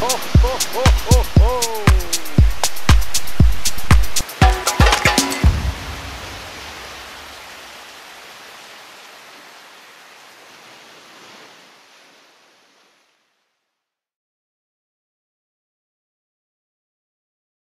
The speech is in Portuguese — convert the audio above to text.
ho, ho, ho, ho.